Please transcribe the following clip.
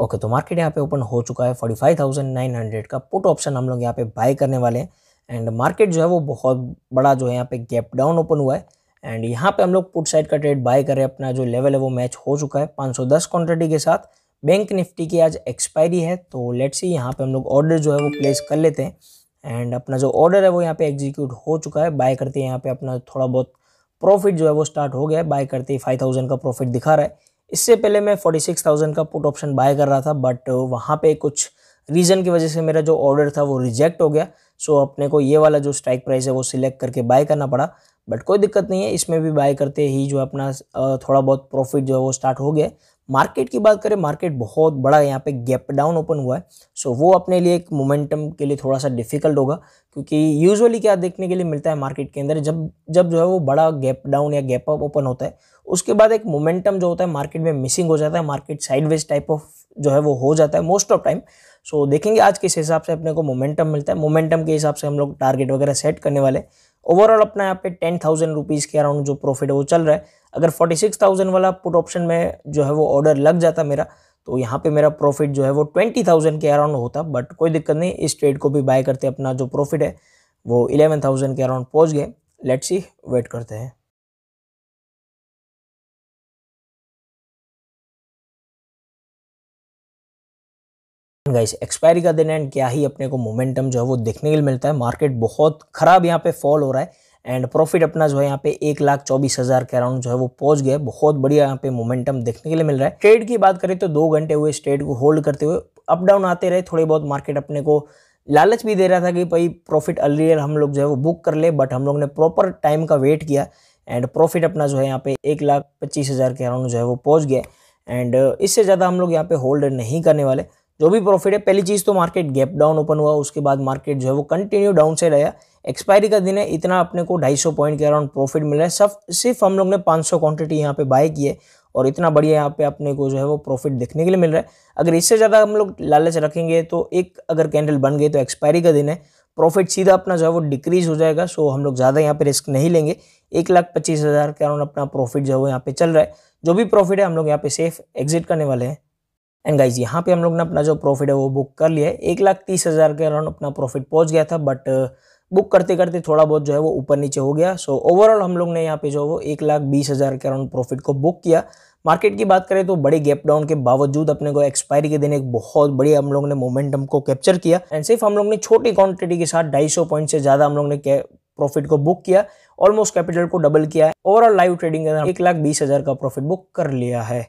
Okay तो market यहाँ पे ओपन हो चुका है 45,900 का। पुट ऑप्शन हम लोग यहाँ पे बाय करने वाले हैं। एंड मार्केट जो है वो बहुत बड़ा जो है यहाँ पे गैप डाउन ओपन हुआ है। एंड यहाँ पे हम लोग पुट साइड का ट्रेड बाय कर रहे हैं। अपना जो लेवल है वो मैच हो चुका है 510 क्वांटिटी के साथ। बैंक निफ्टी की आज एक्सपायरी है तो लेट्स सी यहाँ पे हम लोग ऑर्डर जो है वो प्लेस कर लेते हैं। एंड अपना जो ऑर्डर है वो यहाँ पे एग्जीक्यूट हो चुका है। बाय करते हैं यहाँ पे अपना थोड़ा बहुत प्रॉफिट जो है वो स्टार्ट हो गया है। बाय करते ही फाइव थाउज़ेंड का प्रॉफिट दिखा रहा है। इससे पहले मैं फोर्टी सिक्स थाउज़ेंड का पुट ऑप्शन बाय कर रहा था बट वहाँ पे कुछ रीज़न की वजह से मेरा जो ऑर्डर था वो रिजेक्ट हो गया। सो अपने को ये वाला जो स्ट्राइक प्राइस है वो सिलेक्ट करके बाय करना पड़ा। बट कोई दिक्कत नहीं है, इसमें भी बाय करते ही जो अपना थोड़ा बहुत प्रॉफिट जो है वो स्टार्ट हो गया मार्केट की बात करें मार्केट बहुत बड़ा यहाँ पे गैप डाउन ओपन हुआ है। सो वो अपने लिए एक मोमेंटम के लिए थोड़ा सा डिफ़िकल्ट होगा, क्योंकि यूजुअली क्या देखने के लिए मिलता है मार्केट के अंदर, जब जब जो है वो बड़ा गैप डाउन या गैप अप ओपन होता है, उसके बाद एक मोमेंटम जो होता है मार्केट में मिसिंग हो जाता है मार्केट साइडवेज टाइप ऑफ़ जो है वो हो जाता है मोस्ट ऑफ़ टाइम सो देखेंगे आज किस हिसाब से अपने को मोमेंटम मिलता है। मोमेंटम के हिसाब से हम लोग टारगेट वगैरह सेट करने वाले ओवरऑल अपना यहाँ पे टेन थाउज़ेंड रुपीज़ के अराउंड जो प्रॉफिट है, वो चल रहा है। अगर फोर्टी सिक्स थाउज़ेंड वाला पुट ऑप्शन में जो है वो ऑर्डर लग जाता मेरा तो यहाँ पे मेरा प्रॉफिट जो है वो ट्वेंटी थाउज़ेंड के अराउंड होता बट कोई दिक्कत नहीं, इस ट्रेड को भी बाय करते अपना जो प्रॉफिट है, वो इलेवन थाउज़ेंड के अराउंड पहुँच गए। लेट्स सी वेट करते हैं। गाइस एक्सपायरी का दिन एंड क्या ही अपने को मोमेंटम जो है वो देखने के लिए मिलता है। मार्केट बहुत खराब यहाँ पे फॉल हो रहा है एंड प्रॉफिट अपना जो है यहाँ पे एक लाख चौबीस हज़ार के अराउंड जो है वो पहुँच गया बहुत बढ़िया यहाँ पे मोमेंटम देखने के लिए मिल रहा है। ट्रेड की बात करें तो दो घंटे हुए ट्रेड को होल्ड करते हुए अप डाउन आते रहे। थोड़े बहुत मार्केट अपने को लालच भी दे रहा था कि भाई प्रॉफिट अर्लियर हम लोग जो है वो बुक कर ले बट हम लोग ने प्रॉपर टाइम का वेट किया एंड प्रॉफिट अपना जो है यहाँ पे एक लाख पच्चीस हज़ार के अराउंड जो है वो पहुँच गया एंड इससे ज़्यादा हम लोग यहाँ पे होल्ड नहीं करने वाले। जो भी प्रॉफिट है, पहली चीज़ तो मार्केट गैप डाउन ओपन हुआ, उसके बाद मार्केट जो है वो कंटिन्यू डाउन से रहा। एक्सपायरी का दिन है, इतना अपने को 250 पॉइंट के अराउंड प्रॉफिट मिल है। सब, सिर्फ़ हम लोग ने 500 क्वांटिटी यहाँ पे बाय की है और इतना बढ़िया यहाँ पे अपने को जो है वो प्रॉफिट देखने के लिए मिल रहा है। अगर इससे ज़्यादा हम लोग लालच रखेंगे तो एक अगर कैंडल बन गई तो एक्सपायरी का दिन है। प्रॉफिट सीधा अपना जो है वो डिक्रीज हो जाएगा सो हम लोग ज़्यादा यहाँ पे रिस्क नहीं लेंगे। एक लाख पच्चीस हज़ार के अराउंड अपना प्रॉफिट जो है वो यहाँ पे चल रहा है। जो भी प्रॉफिट है, हम लोग यहाँ पे सेफ़ एग्जिट करने वाले हैं। एंड गाइज़ यहाँ पे हम लोग ने अपना जो प्रॉफिट है वो बुक कर लिया है। एक लाख तीस हज़ार के अराउंड अपना प्रॉफिट पहुँच गया था बट बुक करते करते थोड़ा बहुत जो है वो ऊपर नीचे हो गया। सो so, ओवरऑल हम लोग ने यहाँ पे जो वो एक लाख बीस हज़ार के अराउंड प्रॉफिट को बुक किया। मार्केट की बात करें तो बड़े गैप डाउन के बावजूद अपने को एक्सपायरी के दिन एक बहुत बड़ी हम लोग ने मोमेंटम को कैप्चर किया। एंड सिर्फ़ हम लोग ने छोटी क्वांटिटी के साथ ढाई पॉइंट से ज़्यादा हम लोग ने प्रॉफिट को बुक किया। ऑलमोस्ट कैपिटल को डबल किया। है ओवरऑल लाइव ट्रेडिंग के अंदर एक लाख बीस हज़ार का प्रॉफिट बुक कर लिया है।